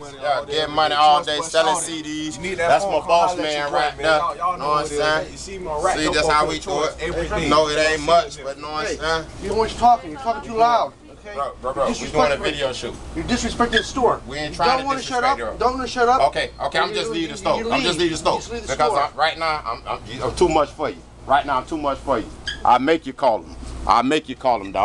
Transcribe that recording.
Money Yeah, all get money all day, selling. CDs. That's my boss man right there. You Know what I'm saying? You see See, that's how we do it. No, it ain't much, but know what I'm saying? you know what you're talking. You're talking too loud. Okay. Bro, bro, bro, we're doing a video shoot. You disrespected disrespecting the store. We ain't trying don't to wanna shut up. Don't want to shut up. Okay, okay, I'm just leaving the store. I'm just leaving the store because right now I'm, I'm, I'm too much for you. Right now I'm too much for you. I make you call them. I make you call them, dog.